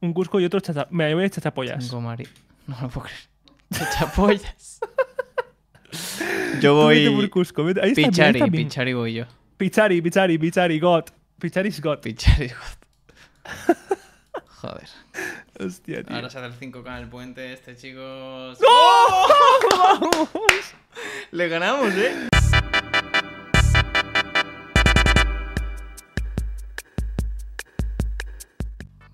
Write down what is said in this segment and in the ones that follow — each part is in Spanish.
un Cusco y otro chacha... Me voy a chachapollas. Cinco mari... No lo puedo creer. Chachapollas. Yo Tú vete por voy... Cusco. vete- Ahí está bien, ahí Pichari. Pichari voy yo. Pichari, Pichari, Pichari, God. Pichari is God. Pichari. Joder. Hostia, tío. Ahora se hace el 5K en el puente este, chicos. ¡Vamos! Le ganamos, ¿eh?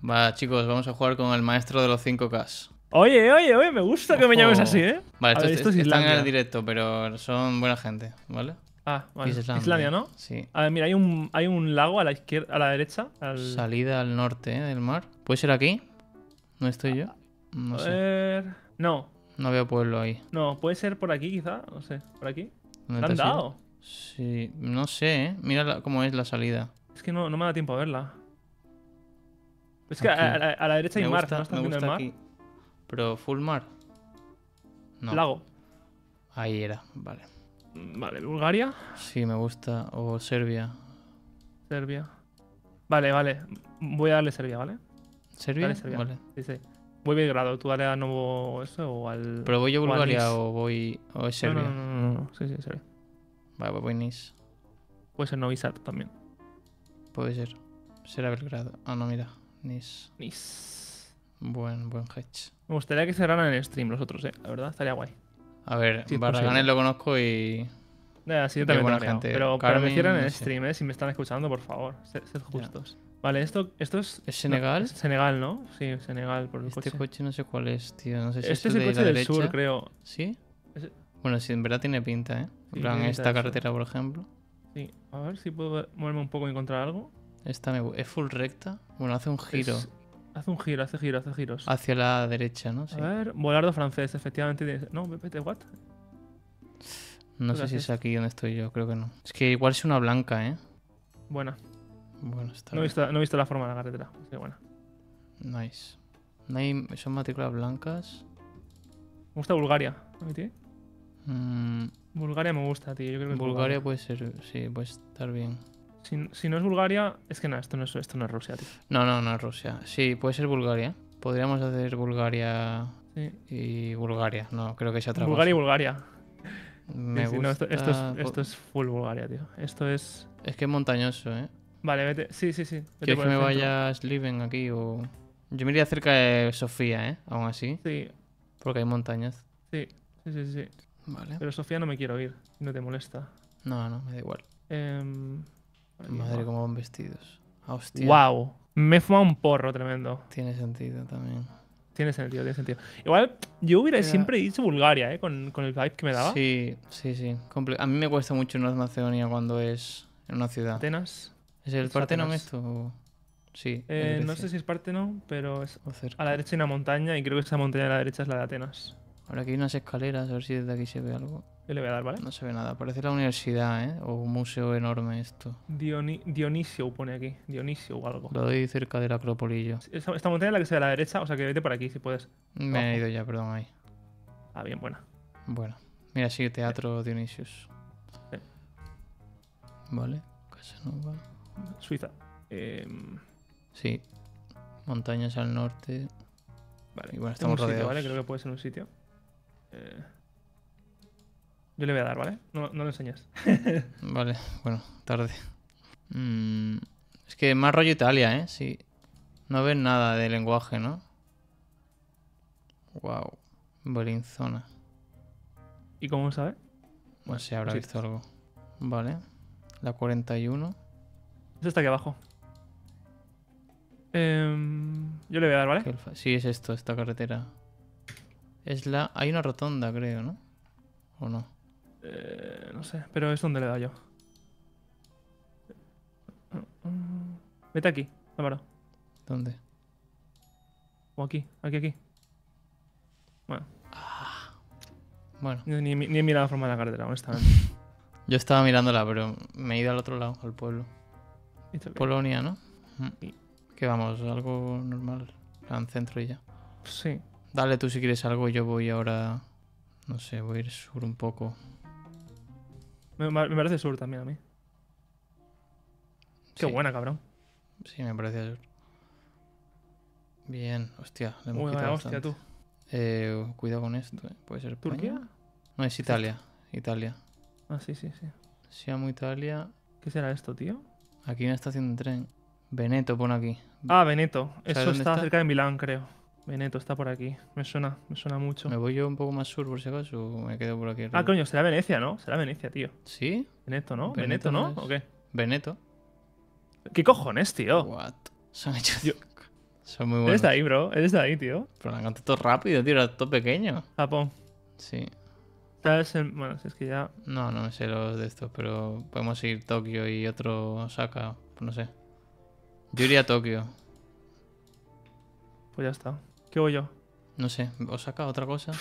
Va, chicos, vamos a jugar con el maestro de los 5K. Oye, oye, oye, me gusta que me llames así, ¿eh? Vale, estos, ver, esto es están en el directo, pero son buena gente, ¿vale? Ah, vale. Islandia. Islandia, ¿no? Sí. A ver, mira, hay un, hay un lago a la izquierda, a la derecha. Al... Salida al norte ¿eh? del mar. ¿Puede ser aquí? ¿No estoy yo? No A sé. ver... No, No veo pueblo ahí. no, puede ser por aquí quizá, no sé, por aquí. ¿Dónde ¿La han te ido? dado? Sí, no sé, ¿eh? Mira la- cómo es la salida. Es que no, no me da tiempo a verla. Es que a, a- a la derecha hay me mar, gusta, ¿no me viendo el gusta mar? aquí. Pero full mar. No. Lago. Ahí era, vale. Mm, Vale, Bulgaria, Sí, me gusta. O Serbia. Serbia. Vale, vale. Voy a darle Serbia, ¿vale? ¿Serbia? Dale Serbia. Vale. Sí, sí. Voy Belgrado, tú dale a nuevo eso o al. ¿Pero voy yo a Bulgaria o voy. o es Serbia? No, no, no, no, no. Sí, sí, Serbia. Vale, pues voy Nice. Puede ser Novi Sad también. Puede ser. Será Belgrado. Ah, no, mira. Nice. Nice. Buen, buen hedge. Me gustaría que cerraran el stream los otros, eh. La verdad, estaría guay. A ver, Sí, Barraganes lo conozco y. Eh, sí, yo también buena gente. Pero, pero Carmen, me cierran el stream, eh. Si me están escuchando, por favor. Sed, sed justos. Vale, esto, esto es. ¿Es Senegal? no, es Senegal, ¿no? Sí, Senegal, por el Este coche. coche no sé cuál es, tío. No sé si Este es el de coche la del derecha. sur, creo. ¿Sí? Bueno, sí, en verdad tiene pinta, ¿eh? Sí, En plan, esta carretera, por ejemplo. Sí. A ver si puedo moverme un poco y encontrar algo. Esta me... ¿Es full recta? Bueno, hace un giro Es- Hace un giro, hace giro, hace giros. hacia la derecha, ¿no? Sí. A ver, volardo francés, efectivamente. No, vete, what? No sé si es aquí donde estoy yo, creo que no. Es que igual es una blanca, ¿eh? Buena. Bueno, está No he, bien. visto, no he visto la forma de la carretera. Sí, buena. Nice. No hay... Son matrículas blancas. Me gusta Bulgaria. ¿A ti? Mm, Bulgaria me gusta, tío. Yo creo que es Bulgaria puede ser... Sí, puede estar bien. Si, si no es Bulgaria, es que nada, esto no es, esto no es Rusia, tío. No, no, no es Rusia. Sí, puede ser Bulgaria. Podríamos hacer Bulgaria Sí. y Bulgaria. No, creo que sea otra Bulgaria y. Bulgaria. Me Sí, no, esto, esto gusta- es, esto es full Bulgaria, tío. Esto es. Es que es montañoso, ¿eh? Vale, vete. Sí, sí, sí. ¿Quieres que me vaya a Sliven aquí o...? Yo me iría cerca de Sofía, ¿eh? Aún así, Sí, porque hay montañas. sí, sí, sí, sí. Vale. Pero Sofía no me quiero ir. No te molesta. No, no, me da igual. Aquí, Madre, cómo van vestidos. Ah, hostia. Wow. Me he fumado un porro tremendo. Tiene sentido también. Tiene sentido, tiene sentido. Igual, yo hubiera Era- siempre dicho Bulgaria, ¿eh? Con, con el vibe que me daba. Sí, sí, sí. Comple- a mí me cuesta mucho North Macedonia cuando es en una ciudad. Atenas. ¿Es el Partenón esto? o- Sí. Eh, no sé si es Partenón, pero es O cerca. a la derecha hay una montaña y creo que esa montaña de la derecha es la de Atenas. Ahora aquí hay unas escaleras, a ver si desde aquí se ve algo. Yo le voy a dar, ¿vale? No se ve nada. Parece la universidad, ¿eh? O un museo enorme esto. Dioni- Dionisio pone aquí. Dionisio o algo. Lo doy cerca del Acrópolis yo. Esta, esta montaña es la que se ve a la derecha, o sea que vete por aquí si puedes. Me he ido ya, perdón, ahí. Ah, bien, buena. Bueno. Mira, sí, Teatro Dionisius. Sí. Vale. Casanova. Suiza. Em, Sí. Montañas al norte. vale. Y bueno, Tengo un estamos sitio. ¿vale? Creo que puede ser un sitio. Eh, yo le voy a dar, ¿vale? No, no lo enseñes. Vale, bueno, tarde. Mm, es que más rollo Italia, ¿eh? Sí. No ves nada de lenguaje, ¿no? Wow. Belinzona. ¿Y cómo sabe? No Bueno, sé, habrá sí. visto algo. Vale. La 41. Eso está aquí abajo. Em, yo le voy a dar, ¿vale? Sí, es esto, esta carretera. Es la... Hay una rotonda, creo, ¿no? ¿O no? Eh, no sé, pero es donde le he dado yo. Vete aquí, Álvaro. ¿Dónde? O aquí, aquí, aquí. Bueno, Bueno, ni, ni, ni he mirado la forma de la carretera, honestamente. yo estaba mirándola, pero me he ido al otro lado, al pueblo. Polonia, ¿no? Mm. Sí. Que vamos, algo normal. Plan centro y ya. Sí. Dale tú si quieres algo, yo voy ahora. No sé, voy a ir sur un poco. Me, me parece sur también a mí. Qué Sí, buena, cabrón. Sí, me parece sur. Bien, hostia, le hemos Uy, quitado vaya hostia, bastante. tú. Eh, cuidado con esto, ¿eh? Puede ser España? ¿Turquía? No, es Italia. Italia. Ah, sí, sí, sí. Siamo Italia. ¿Qué será esto, tío? Aquí una estación de tren. Veneto pone aquí. Ah, Veneto. Eso está? cerca de Milán, creo. Veneto está por aquí. Me suena, me suena mucho. ¿Me voy yo un poco más sur por si acaso o me quedo por aquí? Ah, coño, será Venecia, ¿no? Será Venecia, tío. ¿Sí? Veneto, ¿no? Veneto Veneto, no. ¿O qué? Veneto. ¿Qué cojones, tío? What? Son hechos... Yo- Son muy buenos. Eres de ahí, bro. Eres de ahí, tío. Pero la canta todo rápido, tío. Era todo pequeño. Japón. Sí. ¿Sabes? el- Bueno, si es que ya. No, no me sé los de estos, pero podemos ir Tokio y otro Osaka. pues No sé. Yo iría a Tokio. Pues ya está. ¿Qué voy yo? No sé. ¿Osaka otra cosa?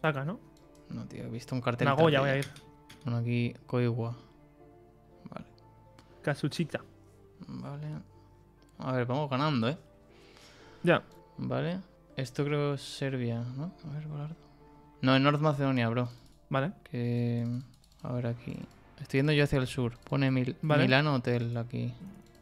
Saca, ¿no? No, tío. He visto un cartel. Nagoya voy a ir. Bueno, aquí Koiwa. Vale. Katsuchita. Vale. A ver, vamos ganando, ¿eh? Ya. Vale. Esto creo es Serbia, ¿no? A ver, Golardo. No, es North Macedonia, bro. Vale. Que... A ver aquí. Estoy yendo yo hacia el sur. Pone Mil Vale. Milán Hotel aquí.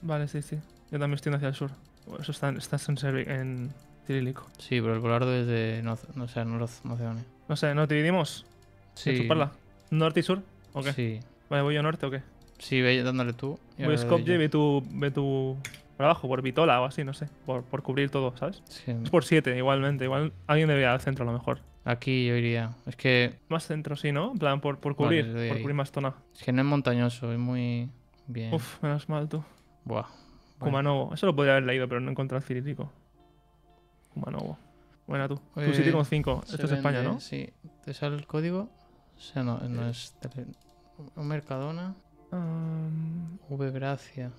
Vale, sí, sí. Yo también estoy hacia el sur. Eso está, está en, serbi- en cirílico. Sí, pero el Golardo es de North, no sé, North Macedonia. No sé, ¿nos dividimos? Sí. chuparla? ¿Norte y sur? ¿O qué? Sí. Vale, ¿voy yo norte o qué? Sí, ve dándole tú. Voy Skopje y ve tu, ve tu... Por abajo, por Vitola o así, no sé. Por, por cubrir todo, ¿sabes? Sí. Es por 7, igualmente. Igual alguien debería ir al centro a lo mejor. Aquí yo iría. Es que, Más centro, sí, ¿no? En plan, por, por cubrir. por cubrir más zona. es que no es montañoso, es muy bien. Uf, menos mal tú. Buah. Bueno. Kumanovo. Eso lo podría haber leído, pero no he encontrado el cirílico. Kumanovo. Buena tú. Tu Eh, sitio con 5. Se Esto es España, ¿no? Sí. ¿Te sale el código? O sea, no, no es... tele- Un Mercadona. Um, V Gracia.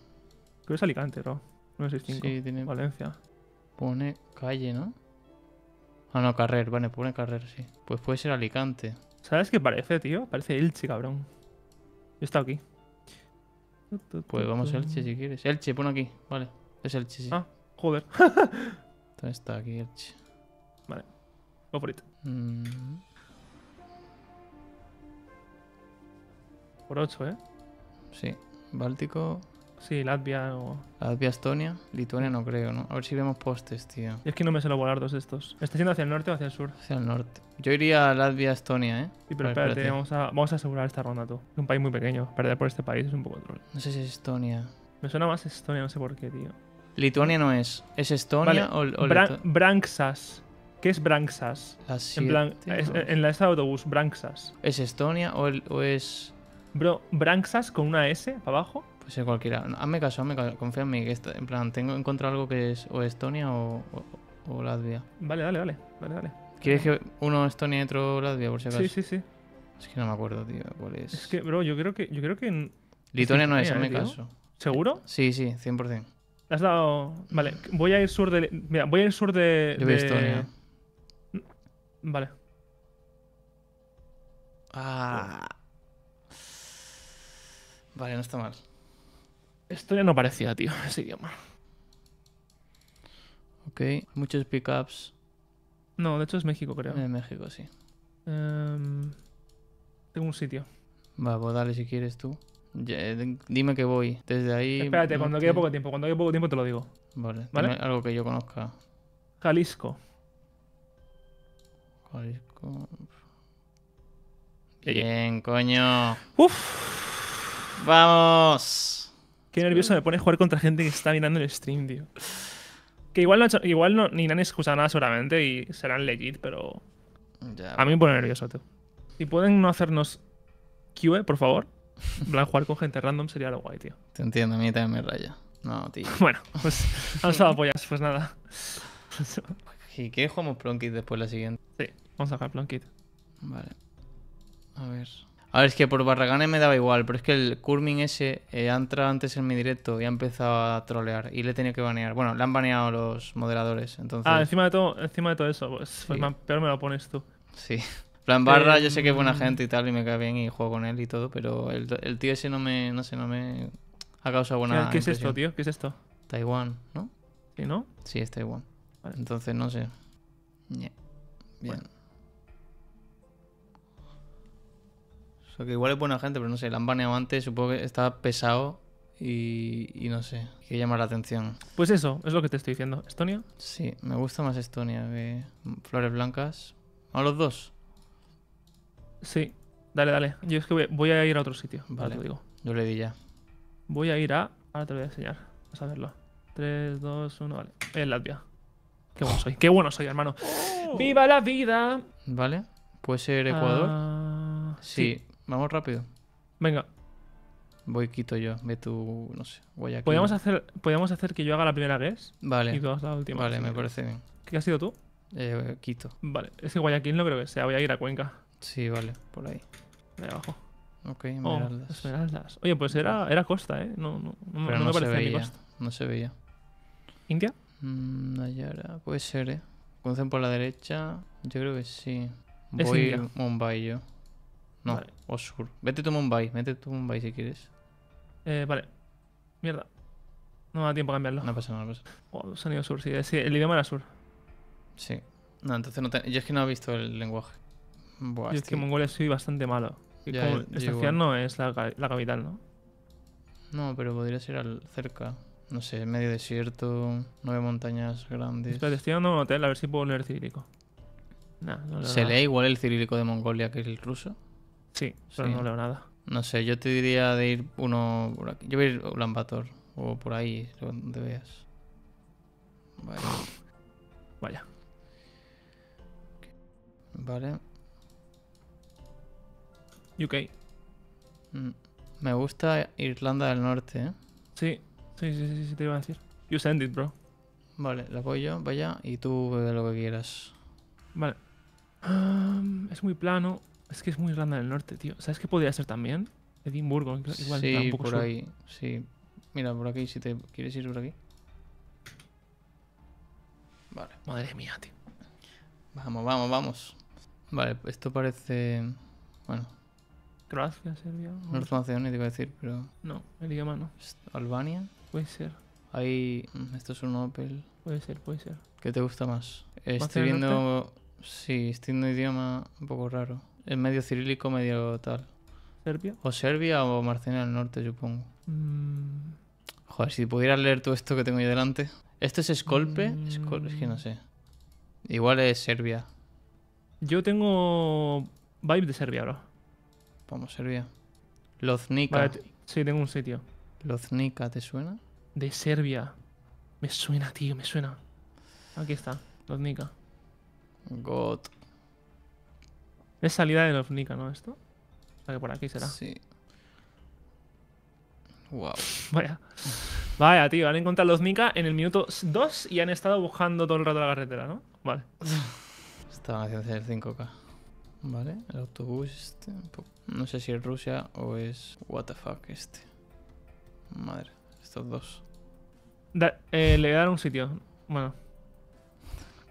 creo que es Alicante, bro. 965. Sí, tiene... Valencia. Pone calle, ¿no? Ah, no, Carrer. Vale, pone Carrer, sí. Pues puede ser Alicante. ¿Sabes qué parece, tío? Parece Elche, cabrón. Yo he estado aquí. Pues vamos a Elche si quieres. Elche, pone aquí. Vale. Es Elche, sí. Ah. Joder. ¿Dónde está aquí Elche? Go for it. Mm, Por 8, ¿eh? sí. Báltico. Sí, Latvia o... Latvia, Estonia. Lituania no creo, ¿no? A ver si vemos postes, tío. Y es que no me sé los volardos estos. ¿Está yendo hacia el norte o hacia el sur? Hacia el norte. Yo iría a Latvia, Estonia, ¿eh? Sí, pero ver, espérate, espérate. Vamos, a, vamos a asegurar esta ronda, tú. Es un país muy pequeño. Perder por este país es un poco troll. No sé si es Estonia. Me suena más Estonia, no sé por qué, tío. Lituania no es. ¿Es Estonia Vale, o, o Bra- Litu- Branxas. ¿Qué es Branxas? la En plan, es- en la esta de autobús, Branxas. ¿Es Estonia o, el- o es.? Bro, Branxas con una S para abajo. Puede ser cualquiera. No, hazme caso, hazme caso. Confía en mí. Que en plan, tengo encontrado algo que es o Estonia o, o, o Latvia. Vale, dale, dale. Dale, dale. ¿Quieres que uno Estonia y otro Latvia, por si acaso? Sí, sí, sí. Es que no me acuerdo, tío. ¿Cuál es? Es que, bro, yo creo que. Yo creo que. en- Lituania no es, hazme ¿eh, caso. ¿Seguro? Sí, sí, 100%. Le has dado. Vale, voy a ir sur de. Mira, voy a ir sur de. Yo voy a de- Estonia. Vale. Ah. Vale, no está mal. Estonia no parecía, tío, ese idioma. Ok, muchos pickups No, de hecho es México, creo. en México, sí. Em, tengo un sitio. Va, pues dale si quieres tú. Ya, eh, dime que voy. Desde ahí. Espérate, no cuando te- quede poco tiempo. Cuando quede poco tiempo te lo digo. Vale, ¿Vale? algo que yo conozca. Jalisco. Jalisco. Bien, coño. Uf. ¡Vamos! Qué nervioso me pone jugar contra gente que está mirando el stream, tío. Que igual no, ha hecho- igual no, ni han escuchado nada seguramente y serán legit, pero Ya. a mí me pone nervioso, tío. Si pueden no hacernos QE, por favor. Plan, jugar con gente random sería lo guay, tío. Te entiendo, a mí también me raya. No, tío. Bueno, pues han estado apoyas, pues nada. ¿Y qué jugamos Pronkit después la siguiente? Sí, vamos a sacar plan kit. Vale. A ver. A ver, es que por Barraganes me daba igual, pero es que el Kurmin ese eh, ha entrado antes en mi directo y ha empezado a trolear y le he tenido que banear. Bueno, le han baneado los moderadores, entonces. Ah, encima de todo, encima de todo eso, pues, pues peor me lo pones tú. Sí. Plan, Barra, yo sé que es buena Em, gente y tal, y me cae bien y juego con él y todo, pero el, el tío ese no me. No sé, no me. Ha causado ¿Qué, buena. qué es esto, tío? ¿Qué es esto? Taiwán, ¿no? ¿Sí, no? Sí, es Taiwán. Vale. Entonces, no sé. Bien. O sea, que igual es buena gente, pero no sé, la han baneado antes, supongo que estaba pesado y, y no sé, que llama la atención. Pues eso, es lo que te estoy diciendo. Estonia. Sí, me gusta más Estonia que Flores Blancas. ¿A los dos? Sí. Dale, dale. Yo es que voy, voy a ir a otro sitio. Vale. Te digo. Yo le di ya. Voy a ir a. Ahora te lo voy a enseñar. Vas a verlo. 3, 2, 1, vale. En Latvia. Qué bueno soy. Qué bueno soy, hermano. ¡Viva la vida! ¿Vale? ¿Puede ser Ecuador? Ah, sí. Vamos rápido. Venga. Voy Quito yo. Ve tú, no sé, Guayaquil. Podríamos hacer, podríamos hacer que yo haga la primera guess y Vale, tú hagas la última. vale, me parece bien. ¿Qué has sido tú? Eh, Quito. Vale. Es que Guayaquil no creo que sea. Voy a ir a Cuenca. Sí, vale, por ahí. De abajo. Ok, Oh, esmeraldas. Oye, pues era, era costa, ¿eh? No, no, no, Pero no me se parecía veía. costa. No se veía. ¿India? Mm, Nayara, puede ser, ¿eh? Conocen por la derecha. Yo creo que sí. Es Voy India. Mumbai yo. No, Vale. o sur. Vete tú Mumbai, vete tú Mumbai si quieres. Eh, vale. Mierda. No me da tiempo a cambiarlo. No pasa nada, no pasa nada. Oh, sonido sur, sí. sí, el idioma era sur. Sí. No, entonces no te... Yo es que no he visto el lenguaje. Buah, Yo es que estoy- Mongolia soy bastante malo. Ya, como igual. ciudad no es la, la capital, ¿no? No, pero podría ser al cerca. No sé, medio desierto, nueve montañas grandes. Espera, estoy dando un hotel a ver si puedo leer cirílico. Nah, no leo ¿Se nada. lee igual el cirílico de Mongolia que el ruso? Sí, pero Sí. no leo nada. No sé, yo te diría de ir uno por aquí. Yo voy a ir a Ulan Bator o por ahí, donde veas. Vale. Vaya. Vale. UK. Mm, Me gusta Irlanda del Norte, ¿eh? Sí, sí, sí, sí, sí, te iba a decir. You send it, bro. Vale, la apoyo, vaya, y tú bebe lo que quieras. Vale. Um, es muy plano. Es que es muy Irlanda del Norte, tío. ¿Sabes qué podría ser también? Edimburgo, igual. sí, un poco por sur. ahí, sí. Mira, por aquí, si te quieres ir por aquí. Vale, Madre mía, tío. vamos, vamos, vamos. Vale, esto parece... Bueno, Croacia, Serbia. no, North Macedonia te iba a decir, pero... No, el idioma no. Albania. Puede ser, Ahí... mm, Esto es un Opel. puede ser, puede ser. ¿Qué te gusta más? Estoy ¿Macedonia del viendo... Sí, estoy viendo idioma un poco raro. Es medio cirílico, medio tal. Serbia. O Serbia o Macedonia del Norte, supongo. Mm, Joder, si pudieras leer todo esto que tengo yo delante. ¿Esto es Skolpe? Mm. Skol- Es que no sé. Igual es Serbia. yo tengo vibe de Serbia, bro. Vamos, Serbia. Loznica. Vale, sí, tengo un sitio. Loznica, ¿te suena? De Serbia. Me suena, tío, me suena. Aquí está, Loznica. God. Es salida de Loznica, ¿no? Esto. O sea que por aquí será. Sí. Wow. Vaya. Vaya, tío, han encontrado Loznica en el minuto 2 y han estado buscando todo el rato la carretera, ¿no? Vale. Estaban haciendo el 5K. Vale, el autobús este. No sé si es Rusia o es. What the fuck este. Madre, estos dos. Da- eh, le voy a dar un sitio. Bueno.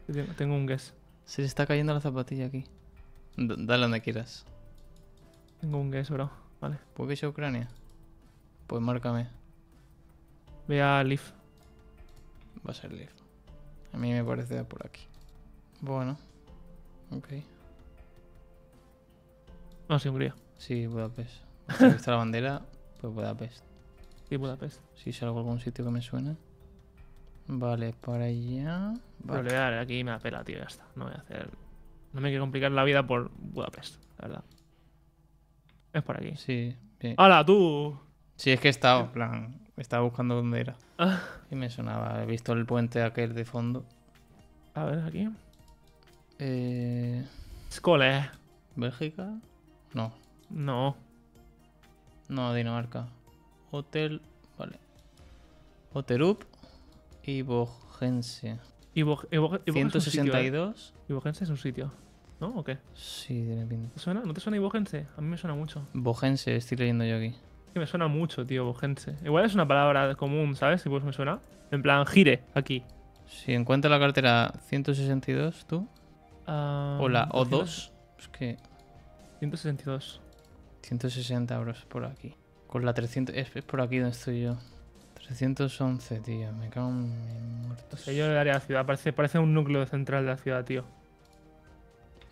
Tengo- Tengo un guess. Se le está cayendo la zapatilla aquí. D- dale donde quieras. Tengo un guess, bro. Vale. ¿Puede que sea Ucrania? Pues márcame. Ve a Leaf. Va a ser Leaf. A mí me parece por aquí. Bueno. Ok. No, sí, Hungría. Sí, Budapest. ¿Has visto la bandera? Pues Budapest. Sí, Budapest. Si salgo a algún sitio que me suene. Vale, para allá. Pero Vale. le voy a dar aquí y me da pela, tío. Ya está. No voy a hacer. No me quiero complicar la vida por Budapest, la verdad. Es por aquí. Sí, bien. ¡Hala, tú! Sí, es que he estado, en plan, estaba buscando dónde era. Ah. Y me sonaba, he visto el puente aquel de fondo. A ver, aquí. Eh, Skole. ¿Bélgica? No, No. no, Dinamarca. Hotel, vale. Hoterup y Bogense. Ivo- es un sitio, ¿eh? 162. Ivogense es un sitio. ¿No? ¿O qué? Sí, tiene pinta. ¿Te suena? ¿No te suena Ivogense? A mí me suena mucho. Bogense, estoy leyendo yo aquí. Que me suena mucho, tío, Ivogense. Igual es una palabra común, ¿sabes? Si pues me suena. En plan, gire, aquí. Si encuentras la cartera 162, tú. Ah, O la ¿por qué no? O2. Es que 162. 160 euros por aquí. Con la 300. Es, es por aquí donde estoy yo. 311, tío. Me cago en mi muerto. O sea, yo le daría a la ciudad. Parece, parece un núcleo central de la ciudad, tío.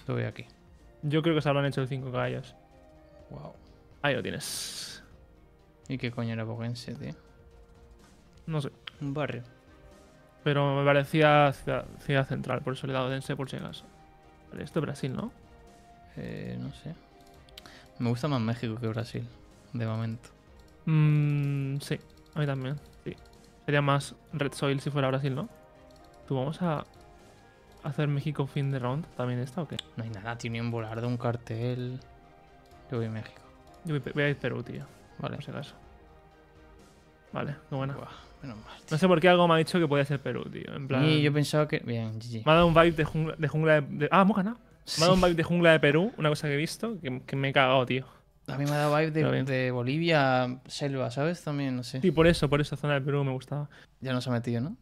Voy aquí. Yo creo que se habrán hecho el 5 caballos. Wow. Ahí lo tienes. ¿Y qué coño era Bogense, tío? No sé. Un barrio. Pero me parecía ciudad, ciudad central, por eso le he dado dense por si acaso. Vale, esto es Brasil, ¿no? Eh, no sé. Me gusta más México que Brasil, de momento. Mm, sí, a mí también. Sí. Sería más Red Soil si fuera Brasil, ¿no? ¿Tú vamos a hacer México fin de round también esta o qué? No hay nada, tío, ni un volardo, un cartel. Yo voy a México. Yo voy, voy a ir Perú, tío, Vale. por si acaso. Vale, qué buena. Menos mal. No sé por qué algo me ha dicho que podía ser Perú, tío. En plan. Y yo pensaba que. Bien, GG. Me ha dado un vibe de jungla de. jungla de, de- ah, hemos ganado. Me ha dado un Sí. vibe de jungla de Perú, una cosa que he visto, que, que me he cagado, tío. A mí me ha dado vibe de, Bolivia, selva, ¿sabes? También, no sé. Sí, por eso, por esa zona de Perú me gustaba. Ya nos ha metido, ¿no?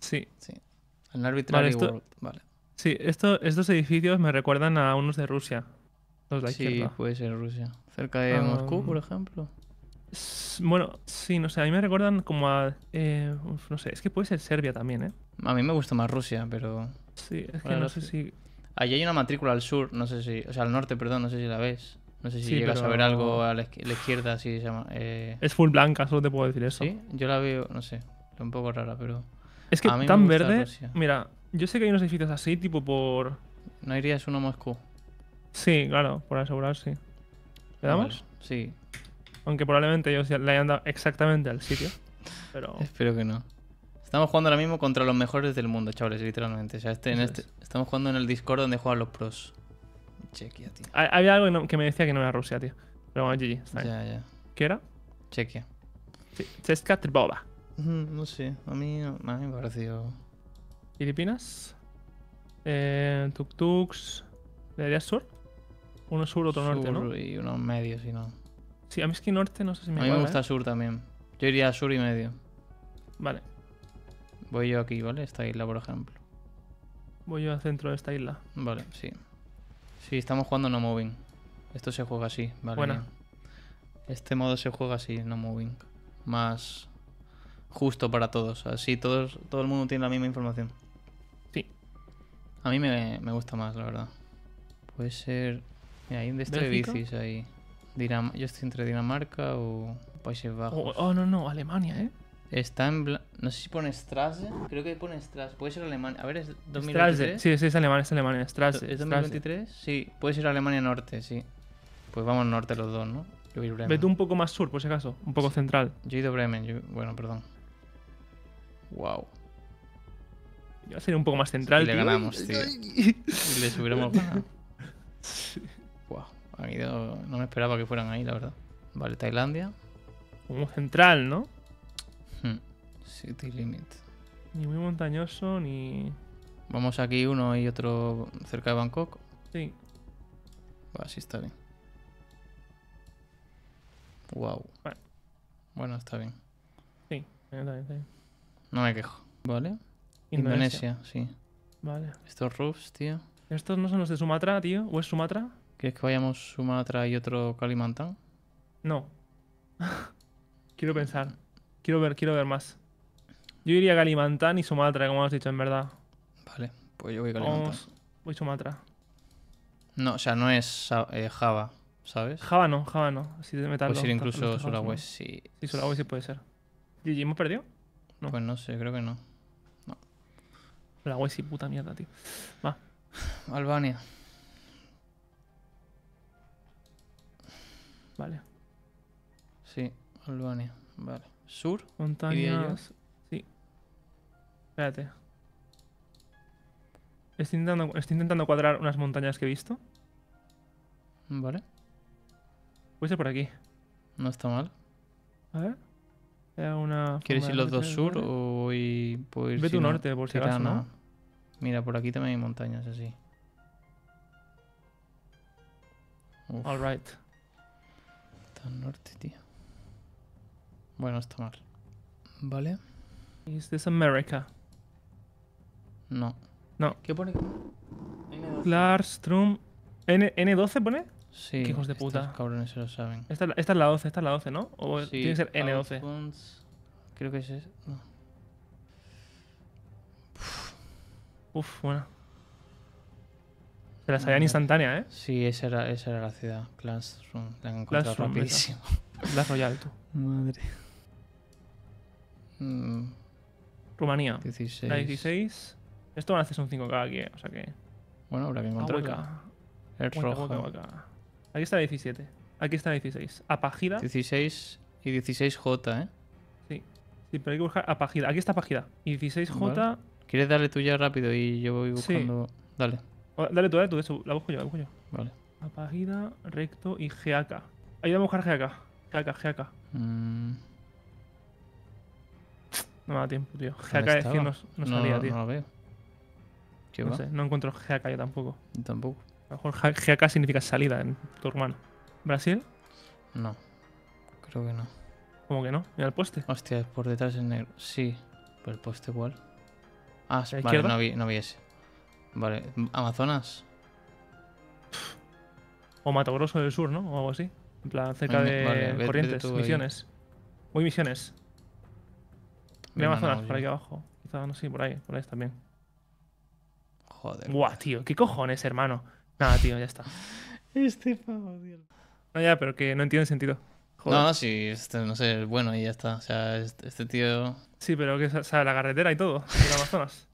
Sí, El Arbitrary esto- World. Vale. sí, esto, estos edificios me recuerdan a unos de Rusia. Los de Sí, izquierda. puede ser Rusia. Cerca de Ah, Moscú, por ejemplo. S- Bueno, sí, no sé, a mí me recuerdan como a. eh, no sé, es que puede ser Serbia también, ¿eh? A mí me gusta más Rusia, pero. Sí, es que no sé sí. si. Allí hay una matrícula al sur, no sé si. O sea, al norte, perdón, no sé si la ves. No sé si Sí, llegas a ver algo a la, izqui- la izquierda, así se llama. Eh, Es full blanca, solo te puedo decir eso. sí, yo la veo, no sé, un poco rara, pero. Es que tan verde. Rusia. Mira, yo sé que hay unos edificios así, tipo por. ¿No irías uno a Moscú? Sí, claro, por asegurar, sí. ¿Le damos? Vale, Sí, Aunque probablemente ellos le hayan dado exactamente al sitio. Pero. espero que no. Estamos jugando ahora mismo contra los mejores del mundo, chavales, literalmente. O sea, este, en este, es. estamos jugando en el Discord donde juegan los pros. Chequia, tío. Hay- Había algo que, no- que me decía que no era Rusia, tío. Pero bueno, GG, está. Ya, ya. ¿Qué era? Chequia. Sí, Cheska Tribova. No sé, a mí, a mí me pareció. Filipinas. Eh, Tuk-Tuks. ¿Le darías sur? Uno sur, otro norte, ¿no? sur y unos medios, y no. Sí, a mí es que norte no sé si A me mí me gusta ¿eh? sur también. Yo iría sur y medio. Vale, Voy yo aquí, ¿vale? Esta isla, por ejemplo. voy yo al centro de esta isla. Vale, sí. Sí, estamos jugando no moving. Esto se juega así, vale. Bien. Este modo se juega así, no moving. Más justo para todos. Así todos, todo el mundo tiene la misma información. Sí. A mí me, me gusta más, la verdad. Puede ser. Mira, hay un de este de bicis ahí. Dinam- Yo estoy entre Dinamarca o Países Bajos. Oh, oh, no, no, Alemania, ¿eh? Está en. bla- No sé si pone Strasse. Creo que pone Strasse. Puede ser Alemania. A ver, es Strasde. 2023. Sí, sí, es Alemania, es Alemania. Strasde. ¿Es Strasde. 2023? Sí, puede ser Alemania Norte, sí. Pues vamos norte los dos, ¿no? Yo voy a Bremen. Vete un poco más sur, por si acaso. Un poco central. Yo he ido Bremen, yo- bueno, perdón. Wow. Yo sería un poco más central. y le ganamos, tío. Y les hubiéramos ganado. Wow. Han ido... No me esperaba que fueran ahí, la verdad. Vale, Tailandia. Como central, ¿no? City Limit. Ni muy montañoso, ni. Vamos aquí uno y otro cerca de Bangkok. Sí. Buah, sí está bien. Wow. Bueno, está bien. Sí, está bien, está bien. No me quejo. Vale. Indonesia. Indonesia, sí. Vale. Estos roofs, tío. ¿Estos no son los de Sumatra, tío? ¿O es Sumatra? ¿Quieres que vayamos Sumatra y otro Kalimantan? No. quiero pensar. Quiero ver, quiero ver más. Yo iría a Kalimantan y Sumatra, como has dicho, en verdad. Vale, pues yo voy a Kalimantan. Vamos. Voy Sumatra. No, o sea, no es eh, Java, ¿sabes? Java no, Java no. Así de metal. Puede ser incluso Sulawesi. Sí, Sulawesi puede ser. ¿GG hemos perdido? No. Pues no sé, creo que no. Sulawesi, puta mierda, tío. Va. Albania. Vale. Sí, Albania. Vale. Sur. Montañas. Espérate. Estoy intentando, estoy intentando cuadrar unas montañas que he visto. Vale. Puede ser por aquí. No está mal. A ver. Una ¿Quieres ir los dos sur ¿vale? o voy, puedo ir Ve no, norte, por si acaso? ¿no? Mira, por aquí también hay montañas así. Alright. está al norte, tío. Bueno, está mal. Vale. Is this America? No. No. ¿Qué pone? N12. Klarstrom. N ¿N12 pone? Sí. Qué hijos de estos puta. cabrones se lo saben. Esta, es la- esta es la 12, esta es la 12, ¿no? O Sí, tiene que ser N12. Outbounds, Creo que es ese. No. Uf, buena. Te la sabían instantánea, ¿eh? Sí, esa era, esa era la ciudad. Classroom. La han encontrado Classroom, rapidísimo. Clash Royale, tú. Madre. Mm, Rumanía. 16. La 16. Esto van a hacer un 5K aquí, ¿eh? o sea que. Bueno, habrá que encontrarla. Hueca. Es Hueca, rojo. hueca, hueca. Aquí está la 17. Aquí está la 16. Apagida. 16 y 16J, ¿eh? Sí, pero hay que buscar Apagida. Aquí está Apagida. Y 16J. Vale. ¿Quieres darle tú ya rápido y yo voy Sí. buscando? Dale, Oh, Dale tú, dale tú, eso. La busco yo, la busco yo. vale. Apagida, recto y GAK. Ayúdame a buscar GAK. GAK, GAK. Mm, No me da tiempo, tío. ¿dónde GAK es que no, no salía, tío. No lo veo. ¿Qué No va? sé, no encuentro GAK yo tampoco. Tampoco. A lo mejor G- GAK significa salida en turmano. ¿Brasil? No. Creo que no. Como que no. Mira el poste. Hostia, por detrás es negro. Sí. ¿Pero el poste igual? Ah, ¿La vale, izquierda? no vi, no vi ese. Vale. Amazonas. O Mato Grosso del Sur, ¿no? O algo así. En plan, cerca Vale, de vale, vete- vete Corrientes, ahí. Misiones. Voy Misiones. Mira Amazonas, mandado por aquí yo. abajo. Quizá, no sé, por ahí, por ahí también. Joder. Buah, tío, ¿qué cojones, hermano? Nada, tío, ya está. Este pavo, tío. No, ya, pero que no entiende el sentido. Joder. No, no, sí, este, no sé, es bueno y ya está. O sea, este, este tío. Sí, pero que sa- sabe la carretera y todo del Amazonas.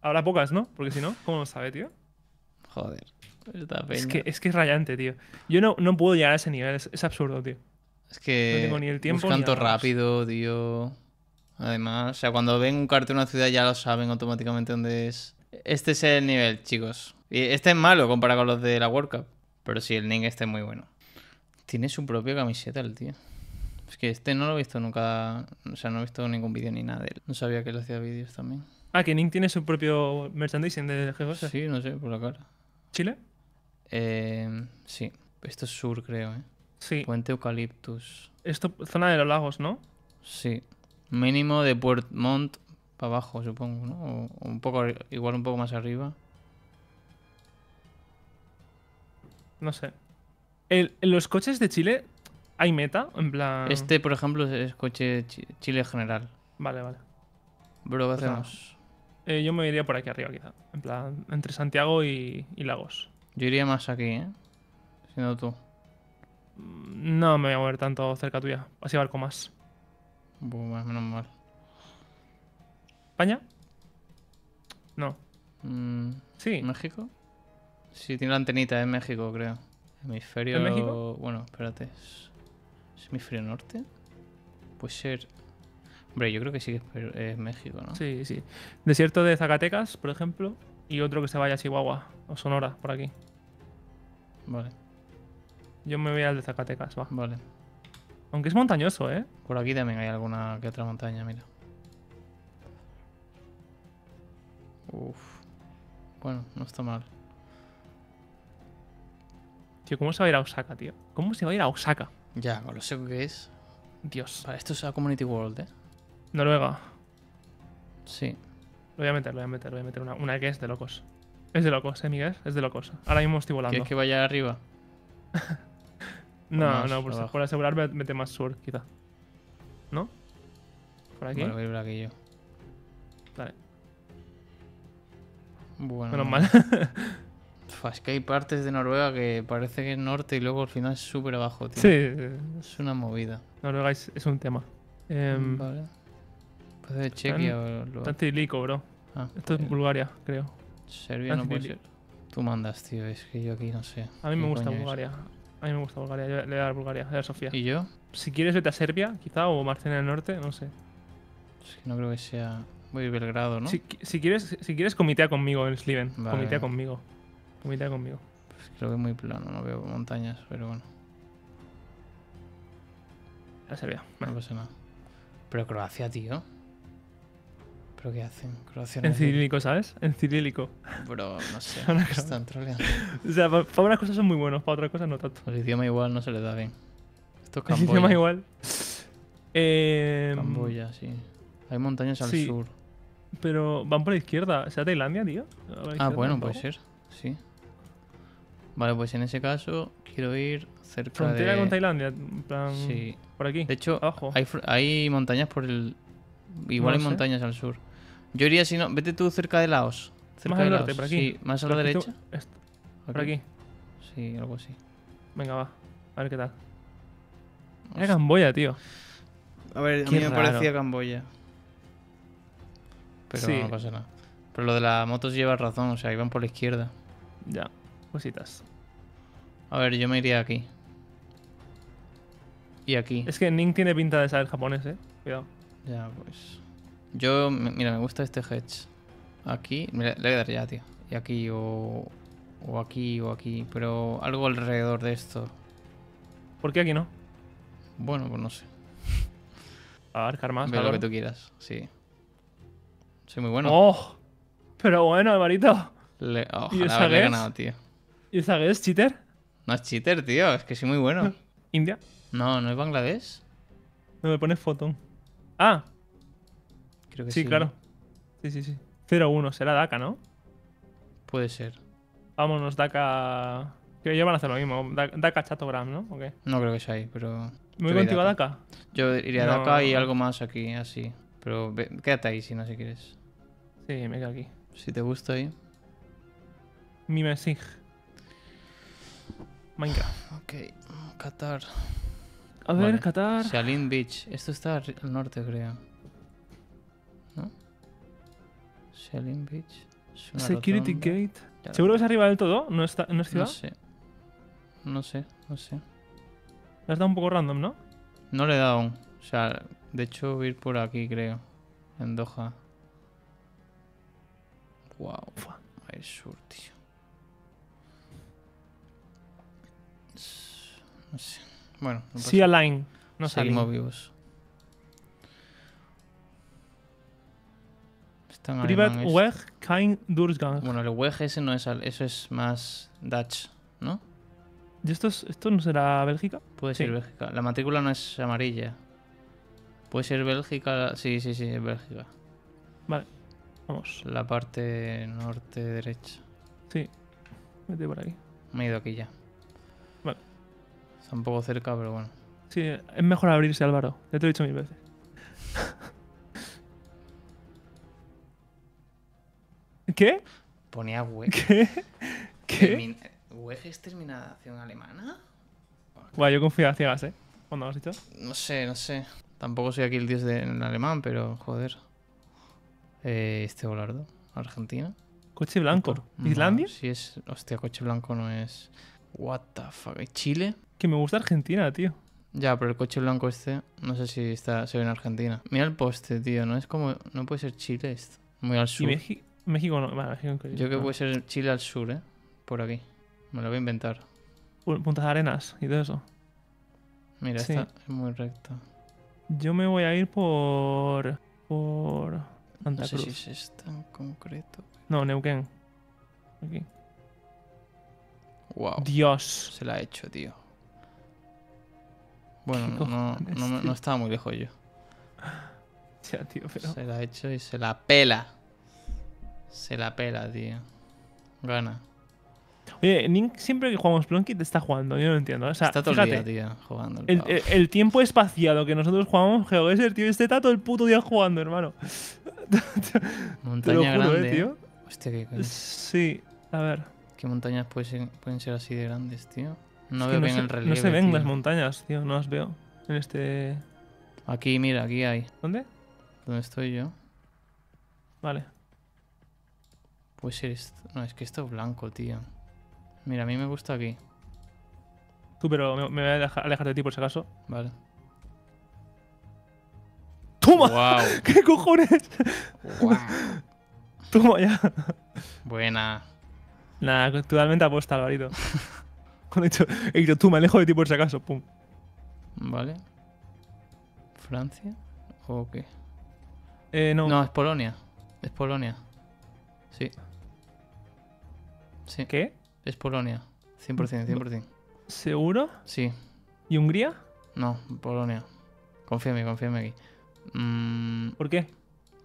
Habrá pocas, ¿no? Porque si no, ¿cómo lo sabe, tío? Joder. Esta peña. Es que, es que es rayante, tío. Yo no, no puedo llegar a ese nivel, es, es absurdo, tío. Es que No tengo ni el tiempo buscan todo rápido, tío. Además, o sea, cuando ven un cartel en una ciudad ya lo saben automáticamente dónde es. Este es el nivel, chicos. Este es malo comparado con los de la World Cup. Pero sí, el Ning este es muy bueno. Tiene su propia camiseta el tío. Es que este no lo he visto nunca. O sea, no he visto ningún vídeo ni nada de él. No sabía que él hacía vídeos también. Ah, que Ning tiene su propio merchandising de GeForce. Sí, no sé, por la cara. ¿Chile? Eh, sí, esto es sur, creo, ¿eh? Sí. Puente Eucaliptus. Esto, zona de los lagos, ¿no? Sí. Mínimo de Puert Montt para abajo, supongo, ¿no? O, un poco, igual un poco más arriba. No sé. El- los coches de Chile hay meta, en plan. Este, por ejemplo, es, coche chi- Chile general. Vale, vale. Bro, ¿qué Pues hacemos? Eh, yo me iría por aquí arriba, quizá. En plan, entre Santiago y, y Lagos. Yo iría más aquí, ¿eh? Siendo tú. Mm, No me voy a mover tanto cerca tuya. Así barco más, menos mal. ¿España? No. Mm, Sí. ¿México? Sí, tiene la antenita, es México, creo. Hemisferio... ¿En México? Bueno, espérate. ¿Es, hemisferio norte? Puede ser... Hombre, yo creo que sí que es, es México, ¿no? Sí, sí. Desierto de Zacatecas, por ejemplo. Y otro que se vaya a Chihuahua o Sonora, por aquí. Vale, Yo me voy al de Zacatecas, va. vale. Aunque es montañoso, ¿eh? Por aquí también hay alguna que otra montaña, mira. Uf. Bueno, no está mal. Tío, ¿cómo se va a ir a Osaka, tío? ¿Cómo se va a ir a Osaka? Ya, con lo seco que es. Dios. Vale, esto es a Community World, ¿eh? Noruega. Sí. Lo voy a meter, lo voy a meter, lo voy a meter. Una, una que es de locos. Es de locos, ¿eh, Miguel? Es de locos. Ahora mismo estoy volando. ¿Quieres que vaya arriba? No, no, por, por asegurar, ve- mete más sur, quizá. ¿No? Por aquí. Vale, voy a ir por aquí yo. Bueno. Menos mal. Es que hay partes de Noruega que parece que es norte y luego al final es súper abajo, tío. sí, Es una movida. Noruega es, es un tema. Em, vale. Puede ser Chequia o lo- Está en Cirílico, bro. Ah, Esto es eh, Bulgaria, creo. Serbia no puede ser. Tú mandas, tío. Es que yo aquí no sé. A mí me ¿Qué gusta es? Bulgaria. A mí me gusta Bulgaria. Yo le voy a dar Bulgaria, le voy a dar Sofía. ¿Y yo? Si quieres, vete a Serbia, quizá, o Marcena del Norte, no sé. Es que no creo que sea. Voy a Belgrado, ¿no? Si, qui- si quieres, si quieres, comitea conmigo en Sliven. Vale, comitea conmigo. Comitea conmigo. Pues creo que es muy plano, no veo montañas, pero bueno, A Serbia. no Vale. pasa nada. Pero Croacia, tío. ¿Pero qué hacen? Croacia no En cirílico, ¿sabes? En cirílico. Bro, no sé. Están troleando. O sea, pa- para unas cosas son muy buenos, para otras cosas no tanto. El idioma igual no se le da bien. Esto es El idioma Camboya. igual. Eh, Camboya, sí. Hay montañas al sí. sur. Pero van por la izquierda. ¿Sea Tailandia, tío? ¿Va por la Ah, bueno, puede ser. Sí. Vale, pues en ese caso quiero ir cerca Frontera de... con Tailandia. En plan. Sí. Por aquí. De hecho, abajo. hay, fr- hay montañas por el... Igual No hay sé. montañas al sur. Yo iría si no... Vete tú cerca de Laos. Cerca Más al de norte, Laos. por aquí. Sí, más a la derecha. Por aquí. Sí, algo así. Venga, va. A ver qué tal. Hostia. Era Camboya, tío. A ver, a mí me raro. parecía Camboya. Pero Sí. no pasa nada. Pero lo de las motos lleva razón, o sea, iban por la izquierda. Ya. Cositas. A ver, yo me iría aquí. Y aquí. Es que Ning tiene pinta de saber japonés, eh. Cuidado. Ya, pues. Yo, mira, me gusta este hedge. Aquí, mira, le voy a dar ya, tío. Y aquí, o. O aquí, o aquí. Pero algo alrededor de esto. ¿Por qué aquí no? Bueno, pues no sé. Abarcar más. Ve lo que tú quieras, sí. Soy muy bueno. ¡Oh! Pero bueno, Alvarito. Le- ¿y ojalá esa haberle ganado, tío. ¿Y esa es? ¿Cheater? No es cheater, tío. Es que soy muy bueno. ¿India? No, ¿no es Bangladesh? No me pones foto. Ah, Creo que sí, sí. claro. Sí, sí, sí. 0-1. Será DACA, ¿no? Puede ser. Vámonos, DACA. Que ellos van a hacer lo mismo. DACA Chatogram, ¿no? ¿O qué? No creo que sea ahí, pero. ¿Me voy contigo a DACA. DACA? Yo iría No. de acá y algo más aquí, así. Pero ve- quédate ahí si no si quieres. Sí, me quedo aquí. Si te gusta ahí. Mime Sig. Minecraft. Ok, Qatar. A ver, Vale. Qatar. Shaolin Beach. Esto está al norte, creo. ¿No? Shaolin Beach. Security rotonda. Gate. Ya ¿Seguro que es arriba del todo? ¿No, está, no es ciudad? No sé. No sé, no sé. La has dado un poco random, ¿no? No le he dado aún. O sea, de hecho voy a ir por aquí, creo. En Doha. Wow. Air Sur, tío. No sé. Bueno, no Sí, Align. No Seguimos sale. vivos. Privat Weg kein Durchgang. Bueno, el WEG ese no es... Eso es más Dutch, ¿no? ¿Y esto, es- esto no será Bélgica? Puede Sí. ser Bélgica. La matrícula no es amarilla. Puede ser Bélgica. Sí, sí, sí, es Bélgica. Vamos. La parte norte derecha. Sí. Vete por aquí. Me he ido aquí ya. Vale. Está un poco cerca, pero bueno. Sí, es mejor abrirse, Álvaro. Ya te lo he dicho mil veces. ¿Qué? Ponía WEG. ¿Qué? ¿Qué? ¿WEG es terminación alemana? Bueno, yo confío a ciegas, ¿eh? ¿Cuándo lo has dicho? No sé, no sé. Tampoco soy aquí el dios de, en alemán, pero joder. Eh, este volardo. Argentina. Coche blanco. No, ¿Islandia? sí es. Hostia, coche blanco no es. What the fuck. ¿Chile? Que me gusta Argentina, tío. Ya, pero el coche blanco este, no sé si está, se ve en Argentina. Mira el poste, tío, no es como, no puede ser Chile esto. Muy al Y sur. México, México no. Vale, México increíble. Yo que No. puede ser Chile al sur, eh. Por aquí. Me lo voy a inventar. Pu- Puntas Arenas y todo eso. Mira, Sí. esta es muy recta. Yo me voy a ir por. por. Santa No sé Cruz. si es esta en concreto. No, Neuquén. Aquí. Wow. Dios. Se la ha hecho, tío. Bueno, ¿Qué no, no, cojones, no estaba muy lejos yo. Ya, tío, pero. Se la ha hecho y se la pela. Se la pela, tío. Gana. Oye, Nink siempre que jugamos Plunkit está jugando, yo no entiendo. O sea, Está todo el fíjate, día, tío, jugando. el el, el- el tiempo espaciado que nosotros jugamos, GeoGuessr, tío, este está todo el puto día jugando, hermano. Te Montaña lo juro, grande. eh, tío. Hostia, qué coño. Sí, a ver. ¿Qué montañas pueden ser, pueden ser así de grandes, tío? No es veo no bien se, el relieve. No se ven tío. las montañas, tío, no las veo. En este. Aquí, mira, aquí hay. ¿Dónde? ¿Dónde estoy yo? Vale. Puede ser esto. No, es que esto es blanco, tío. Mira, a mí me gusta aquí. Tú, pero me, me voy a dejar- alejar de ti por si acaso. Vale. ¡Toma! ¡Wow! ¿Qué cojones? ¡Wow! Toma ya. Buena. Nada, totalmente apuesta, Alvarito. Cuando he dicho, he dicho, tú me alejo de ti por si acaso. Pum. Vale. ¿Francia? ¿O qué? Eh, no. No, es Polonia. Es Polonia. Sí. Sí, ¿Qué? Es Polonia. 100%, 100%. ¿Seguro? Sí. ¿Y Hungría? No, Polonia. Confía en mí, confía en mí aquí. Mm, ¿Por qué?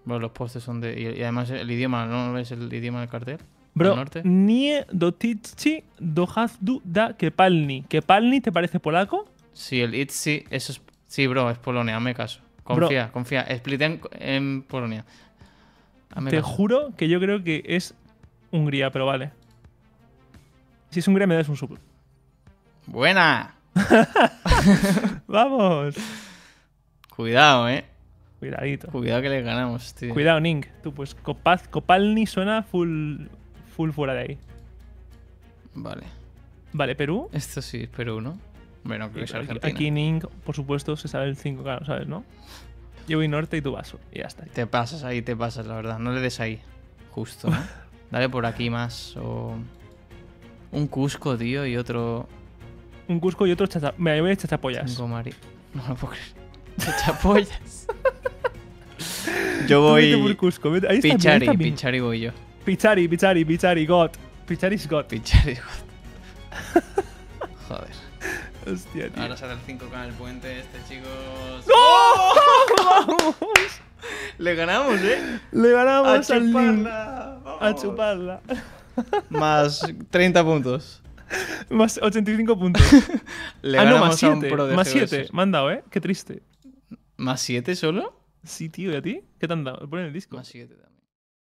bueno, los postes son de... Y, y además el idioma, ¿no ves el idioma del cartel? Bro, nie dotyczy dojazdu da kepalni. ¿Kepalni te parece polaco? Sí, el ITZY, eso es... Sí, bro, es Polonia, hazme caso. Bro. Confía, confía. Split en, en Polonia. Hazme Te caso. juro que yo creo que es Hungría, pero vale. Si es un Gremen, es un sub. Buena. ¡Vamos! Cuidado, eh. Cuidadito. Cuidado que le ganamos, tío. Cuidado, Ning. Tú, pues Copaz, Copalni suena full, full fuera de ahí. Vale. Vale, Perú. Esto sí es Perú, ¿no? Bueno, creo que es Argentina. aquí Ning, por supuesto, se sabe el 5, claro, ¿sabes, no? Yo voy norte y tú vaso. Y ya está. Te pasas ahí, te pasas, la verdad. No le des ahí. Justo, ¿no? Dale por aquí más. O. Un Cusco, tío, y otro. Un Cusco y otro chacha. Yo voy a chachapollas. Cinco mari. No lo puedo creer. Chachapollas. Yo voy. por Cusco. Ahí está Pichari, está bien. Pichari voy yo. Pichari, Pichari, Pichari, God. Pichari is God. Pichari. Joder. Hostia, tío. Ahora sale el 5 con el puente este, chicos. ¡Vamos! Le ganamos, ¿eh? Le A ganamos al Ning. chuparla. A vamos. chuparla. Más 30 puntos. Más 85 puntos. Le ah, no, más a un 7. pro de Más GBS. 7. Me han dado, ¿eh? Qué triste. ¿Más 7 solo? Sí, tío, ¿y a ti? ¿Qué te han dado? Pon en el disco. Más 7 también.